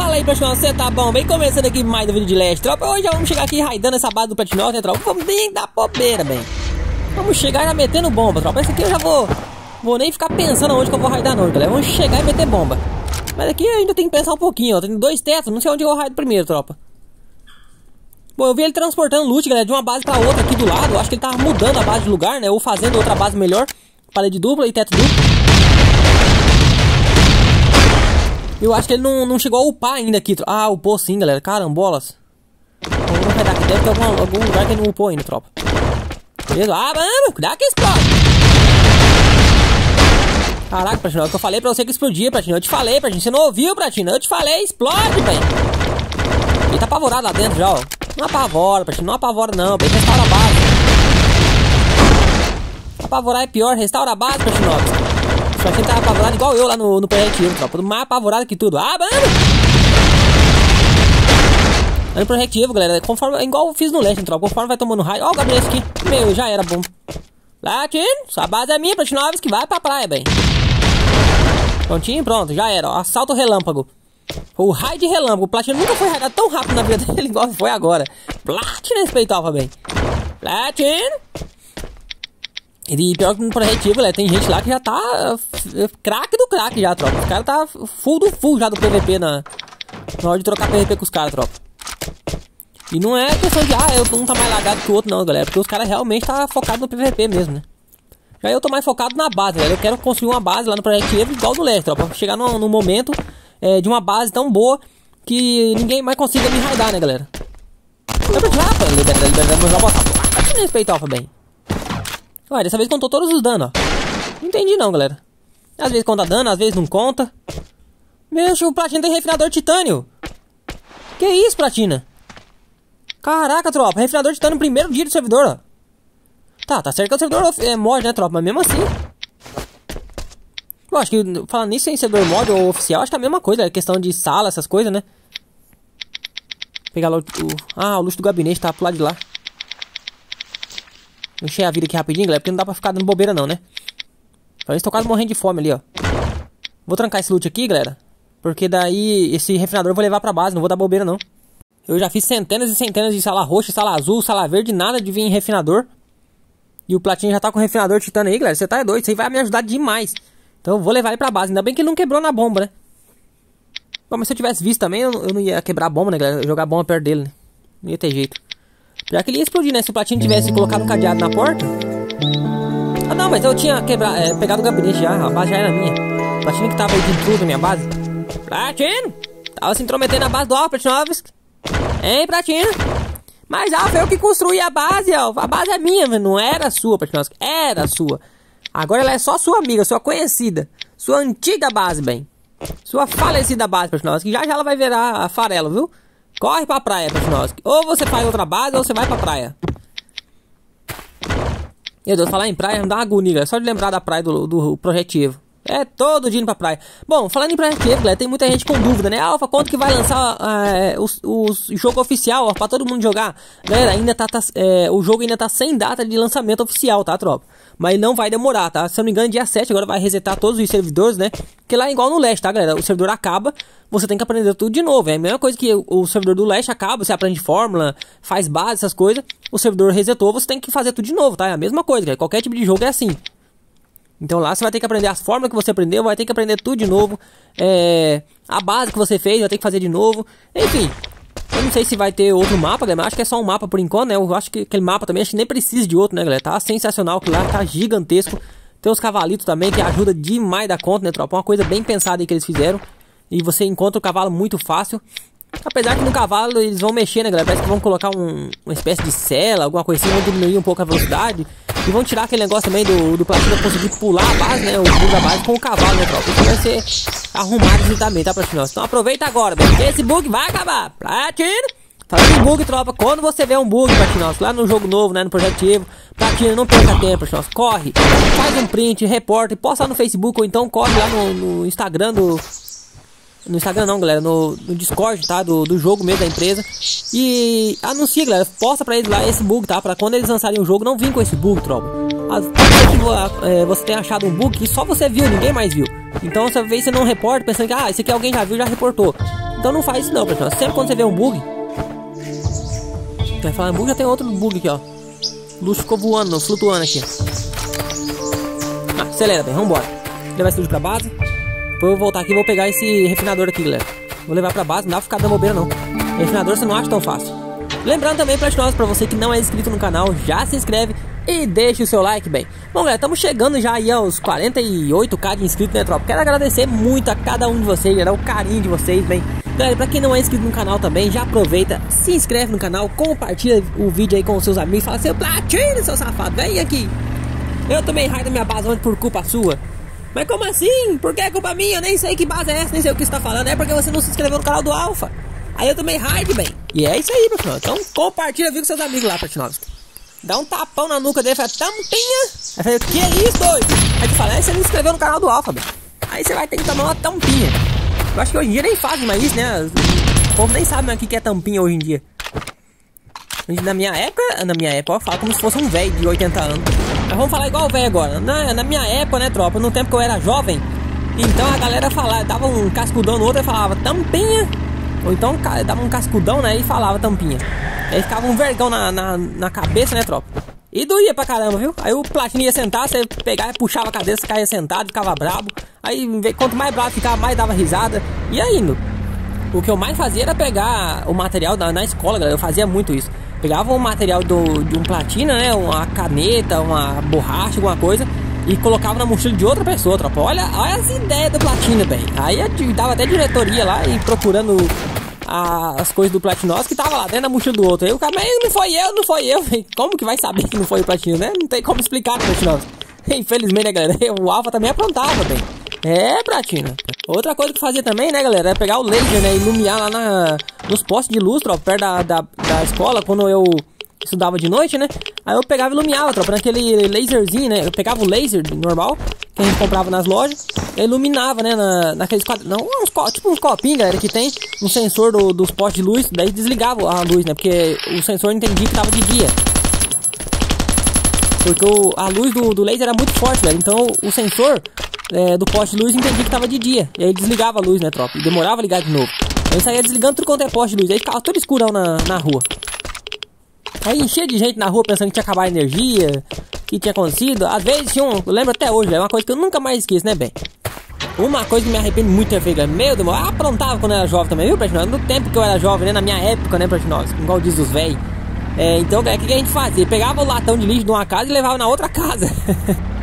Fala aí, pessoal, você tá bom? Bem começando aqui mais um vídeo de leste, tropa. Hoje já vamos chegar aqui raidando essa base do Platinose, né, tropa? Vamos bem dar bobeira, bem. Vamos chegar já metendo bomba, tropa. Esse aqui eu já vou... Vou nem ficar pensando onde que eu vou raidar não, galera. Vamos chegar e meter bomba. Mas aqui ainda tenho que pensar um pouquinho, ó. Tem dois tetos, não sei onde eu raido primeiro, tropa. Bom, eu vi ele transportando loot, galera, de uma base pra outra aqui do lado. Acho que ele tava mudando a base de lugar, né? Ou fazendo outra base melhor. Parede dupla e teto duplo. Eu acho que ele não, não chegou a upar ainda aqui. Ah, upou sim, galera. Carambolas. Vamos dar aqui. Deve ter algum, algum lugar que ele não upou ainda, tropa. Beleza? Ah, mano, cuidado que explode. Caraca, Pratinho, é que eu falei pra você que explodia, Pratinho. Eu te falei, Pratinho. Você não ouviu, Pratinho? Eu te falei, explode, velho. Ele tá apavorado lá dentro já, ó. Não apavora, Pratinho. Não apavora, não. Bem, restaura a base. Apavorar é pior. Restaura a base, Pratinho. Só que ele tá apavorado igual eu lá no, no Project tropa. Mais apavorado que tudo. Ah, mano! Aí no Project galera, conforme, igual eu fiz no Leste, tropa. Conforme vai tomando raio. Ó o Gabriel aqui. Meu, já era bom. Latino, sua base é minha, Platinovs, que vai pra praia, bem. Prontinho, pronto, já era. Ó, assalto relâmpago. O raio de relâmpago. O Platino nunca foi raidado tão rápido na vida dele igual foi agora. Platino respeitava bem. Platino. E pior que no projetivo, né, tem gente lá que já tá eh, craque do craque já, tropa. Os caras tá full do full já do PVP na, na hora de trocar PVP com os caras, tropa. E não é questão de, ah, eu um tá mais lagado que o outro não, galera. Porque os caras realmente tá focado no PVP mesmo, né. Já eu tô mais focado na base, galera. Eu quero construir uma base lá no Project Evo igual do Leste, tropa. Chegar num, num momento é, de uma base tão boa que ninguém mais consiga me raidar, né, galera. Eu vou lá, libera, libera, libera, vai te respeitar, bem. Ué, dessa vez contou todos os danos, ó. Não entendi não, galera. Às vezes conta dano, às vezes não conta. Meu, o Platina tem refinador de titânio. Que isso, Platina? Caraca, tropa. Refinador de titânio no primeiro dia do servidor, ó. Tá, tá certo que o servidor é mod, né, tropa? Mas mesmo assim... Eu acho que, falando nisso em servidor mod ou oficial, acho que é a mesma coisa. É questão de sala, essas coisas, né? Pegar lá o... Ah, o luxo do gabinete tá pro lado de lá. Encher a vida aqui rapidinho, galera, porque não dá pra ficar dando bobeira não, né? Então eles estão quase morrendo de fome ali, ó. Vou trancar esse loot aqui, galera. Porque daí esse refinador eu vou levar pra base, não vou dar bobeira não. Eu já fiz centenas e centenas de sala roxa, sala azul, sala verde, nada de vir em refinador. E o platinho já tá com o refinador titânio aí, galera. Você tá doido, isso aí vai me ajudar demais. Então eu vou levar ele pra base. Ainda bem que ele não quebrou na bomba, né? Bom, mas se eu tivesse visto também, eu, não ia quebrar a bomba, né, galera? Jogar a bomba perto dele, né? Não ia ter jeito. Já que ele ia explodir, né? Se o Platino tivesse colocado um cadeado na porta. Ah, não, mas eu tinha quebrado, é, pegado o gabinete já. A base já era minha. O Platino que tava aí de tudo na minha base. Platino! Tava se intrometendo na base do Alfa, Platinovski. Hein, Platino? Mas, Alfa, eu que construí a base, Alfa. A base é minha, não era sua, Platinovski. Era sua. Agora ela é só sua amiga, sua conhecida. Sua antiga base, bem. Sua falecida base, Platinovski. Já já ela vai virar a farelo, viu? Corre pra praia, Pestinowski. Ou você faz outra base ou você vai pra praia. Meu Deus, falar em praia me dá uma agonia, só de lembrar da praia do, do projetivo. É todo dia indo pra praia. Bom, falando em projetivo, galera, tem muita gente com dúvida, né? Alfa, quanto que vai lançar o, o jogo oficial, ó, pra todo mundo jogar? Galera, ainda tá, tá é, o jogo ainda tá sem data de lançamento oficial, tá, tropa? Mas não vai demorar, tá? Se eu não me engano, dia 7 agora vai resetar todos os servidores, né? Que lá é igual no leste, tá, galera? O servidor acaba, você tem que aprender tudo de novo. É a mesma coisa que o servidor do leste acaba, você aprende fórmula, faz base, essas coisas. O servidor resetou, você tem que fazer tudo de novo, tá? É a mesma coisa, galera. Qualquer tipo de jogo é assim. Então lá você vai ter que aprender as fórmulas que você aprendeu, vai ter que aprender tudo de novo. É, a base que você fez, vai ter que fazer de novo. Enfim, eu não sei se vai ter outro mapa, galera, mas acho que é só um mapa por enquanto, né? Eu acho que aquele mapa também, acho que nem precisa de outro, né, galera? Tá sensacional, que lá tá gigantesco. Tem os cavalitos também, que ajuda demais da conta, né, tropa? Uma coisa bem pensada aí que eles fizeram. E você encontra o cavalo muito fácil. Apesar que no cavalo eles vão mexer, né, galera? Parece que vão colocar um, uma espécie de cela, alguma coisa assim, vão diminuir um pouco a velocidade. E vão tirar aquele negócio também do, do Platina conseguir pular a base, né? O bug da base com o cavalo, né, tropa? Isso vai ser arrumado também, tá, Platina? Então aproveita agora, porque esse bug vai acabar. Platina! Falando em bug, tropa, quando você vê um bug, Platina, lá no jogo novo, né, no Projetivo, Platina, não perca tempo, Platina, corre, faz um print, reporta e posta lá no Facebook, ou então corre lá no, no Instagram do, no Instagram não, galera, no, no Discord, tá? Do, do jogo mesmo da empresa. E anuncia, galera, posta pra eles lá esse bug, tá? Pra quando eles lançarem o jogo, não vir com esse bug, tropa. Às vezes é, você tem achado um bug que só você viu, ninguém mais viu. Então, essa vez você não reporta pensando que, ah, esse aqui alguém já viu, já reportou. Então não faz isso não, pessoal. Sempre quando você vê um bug. Vai falar bug, já tem outro bug aqui, ó. Luxo ficou voando, flutuando aqui. Ah, acelera, bem, vambora. Levar esse pra base. Depois eu vou voltar aqui e vou pegar esse refinador aqui, galera. Vou levar pra base, não dá pra ficar dando bobeira não. Refinador você não acha tão fácil. Lembrando também, Platinosos, pra você que não é inscrito no canal, já se inscreve e deixe o seu like, bem. Bom, galera, estamos chegando já aí aos 48k de inscritos, né, tropa? Quero agradecer muito a cada um de vocês, galera, o carinho de vocês, bem. Galera, pra quem não é inscrito no canal também, já aproveita, se inscreve no canal, compartilha o vídeo aí com os seus amigos, fala seu Platino, seu safado, vem aqui. Eu também raio da minha base ontem por culpa sua. Mas como assim? Por que é culpa minha? Eu nem sei que base é essa, nem sei o que você tá falando. É porque você não se inscreveu no canal do Alpha. Aí eu também raid, bem. E é isso aí, pessoal. Então compartilha vídeo com seus amigos lá, Platinovski. Dá um tapão na nuca dele fala, tampinha. Aí fala, que é isso, doido? Aí tu fala, é, você não se inscreveu no canal do Alpha, bem. Aí você vai ter que tomar uma tampinha. Eu acho que hoje em dia nem fazem mais isso, né? O povo nem sabe mais o que é tampinha hoje em dia. Na minha época, na minha época, eu falo como se fosse um velho de 80 anos. Mas vamos falar igual o velho agora. Na, na minha época, né, tropa? No tempo que eu era jovem, então a galera falava, dava um cascudão no outro e falava tampinha. Ou então dava um cascudão, né? E falava tampinha. Aí ficava um vergão na, na, na cabeça, né, tropa? E doía pra caramba, viu? Aí o Platino ia sentar, você pegava, puxava a cadeira, você caía sentado, ficava brabo. Aí quanto mais bravo ficava, mais dava risada. E aí, indo. O que eu mais fazia era pegar o material na, na escola, galera. Eu fazia muito isso. Pegava o material do, de um platina, né? Uma caneta, uma borracha, alguma coisa. E colocava na mochila de outra pessoa, tropa. Olha, olha as ideias do platina, bem. Aí dava até diretoria lá e procurando a, as coisas do Platinos que tava lá dentro da mochila do outro. Aí o cara, mas não foi eu, não foi eu. Como que vai saber que não foi o Platino, né? Não tem como explicar Platinos. Infelizmente, né, galera? O Alpha também aprontava, bem. É, Platina. Outra coisa que fazia também, né, galera, é pegar o laser, né, iluminar lá na, nos postes de luz, tropa, perto da, da, da escola, quando eu estudava de noite, né? Aí eu pegava e iluminava, tropa, naquele laserzinho, né? Eu pegava o laser normal, que a gente comprava nas lojas, e iluminava, né? Na, naqueles quadros, não, uns, tipo uns copinhos, galera, que tem um sensor do, dos postes de luz, daí desligava a luz, né? Porque o sensor entendia que tava de dia. Porque o, a luz do, do laser era muito forte, velho. Então o sensor é, do poste de luz entendia que tava de dia. E aí desligava a luz, né, tropa? E demorava a ligar de novo. Aí saía desligando tudo quanto é poste de luz. Aí ficava todo escurão na, na rua. Aí enchia de gente na rua pensando que tinha acabado a energia, que tinha acontecido. Às vezes tinha um, eu lembro até hoje, é uma coisa que eu nunca mais esqueço, né, bem? Uma coisa que me arrependo muito ter feito, meu Deus, eu aprontava quando eu era jovem também, viu, Pratinós? No tempo que eu era jovem, né, na minha época, né, Pratinós? Igual diz os velhos. É, então, o que a gente fazia? Pegava o latão de lixo de uma casa e levava na outra casa.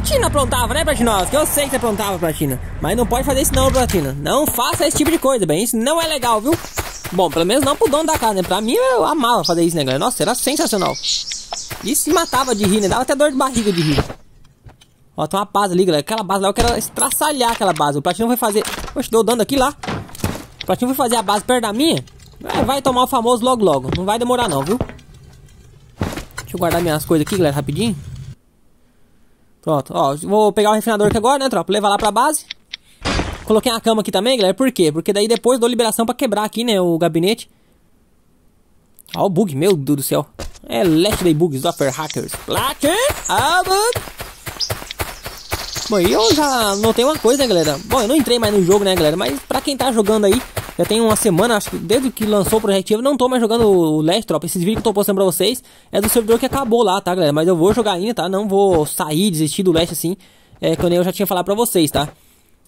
Platina aprontava, né, Platina? Que eu sei que você aprontava, Platina. Mas não pode fazer isso não, Platina. Não faça esse tipo de coisa, bem. Isso não é legal, viu? Bom, pelo menos não pro dono da casa, né? Pra mim, eu amava fazer isso, né, galera? Nossa, era sensacional. E se matava de rir, né? Dava até dor de barriga de rir. Ó, tem uma base ali, galera. Aquela base lá, eu quero estraçalhar aquela base. O Platino vai fazer... Poxa, deu dano aqui lá. O Platino vai fazer a base perto da minha. É, vai tomar o famoso logo logo. Não vai demorar não, viu? Deixa eu guardar minhas coisas aqui, galera, rapidinho. Pronto, ó, vou pegar o refinador aqui agora, né, tropa? Levar lá pra base. Coloquei a cama aqui também, galera, por quê? Porque daí depois dou liberação pra quebrar aqui, né, o gabinete. Ó o bug, meu Deus do céu. É Last Day Bugs, Software Hackers. Platin, ah. Bom, e eu já notei uma coisa, né, galera? Bom, eu não entrei mais no jogo, né, galera? Mas pra quem tá jogando aí, já tem uma semana, acho que desde que lançou o Project Eve, não tô mais jogando o Last Drop. Esses vídeos que eu tô postando pra vocês é do servidor que acabou lá, tá, galera? Mas eu vou jogar ainda, tá? Não vou sair, desistir do Last assim, é, quando eu já tinha falado pra vocês, tá?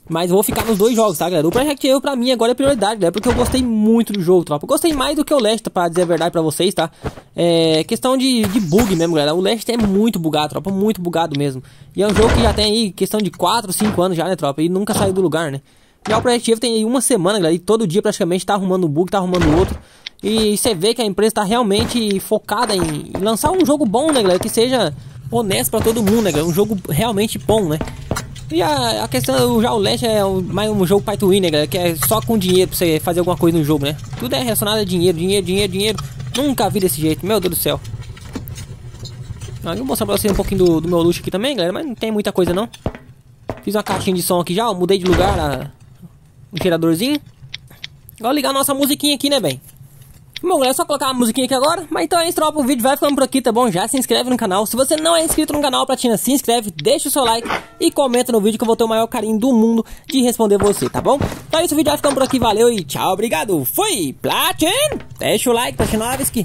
Mas vou ficar nos dois jogos, tá, galera? O Project Eve pra mim agora é prioridade, galera, porque eu gostei muito do jogo, tropa. gostei mais do que o Last, pra dizer a verdade pra vocês, tá? É questão de, de bug mesmo, galera. O Last é muito bugado, tropa, muito bugado mesmo. E é um jogo que já tem aí questão de 4, 5 anos já, né, tropa? E nunca saiu do lugar, né? Já o Project tem uma semana, galera, e todo dia praticamente tá arrumando um bug, tá arrumando outro. E você vê que a empresa tá realmente focada em, lançar um jogo bom, né, galera? Que seja honesto pra todo mundo, né, galera? Um jogo realmente bom, né? E a, a questão, já o Leste é mais um jogo pay to win, né, galera? Que é só com dinheiro pra você fazer alguma coisa no jogo, né? Tudo é relacionado a dinheiro, dinheiro, dinheiro, dinheiro. Nunca vi desse jeito, meu Deus do céu. Ah, vou mostrar pra vocês um pouquinho do, do, meu luxo aqui também, galera. Mas não tem muita coisa, não. Fiz uma caixinha de som aqui já, ó, mudei de lugar a, o geradorzinho. Agora ligar nossa musiquinha aqui, né, bem? Bom, galera, é só colocar uma musiquinha aqui agora. Mas então é isso, tropa. O vídeo vai ficando por aqui, tá bom? Já se inscreve no canal. Se você não é inscrito no canal Platina, se inscreve, deixa o seu like e comenta no vídeo que eu vou ter o maior carinho do mundo de responder você, tá bom? Então é isso, o vídeo vai ficando por aqui. Valeu e tchau, obrigado. Fui, Platin! Deixa o like, Platinovski.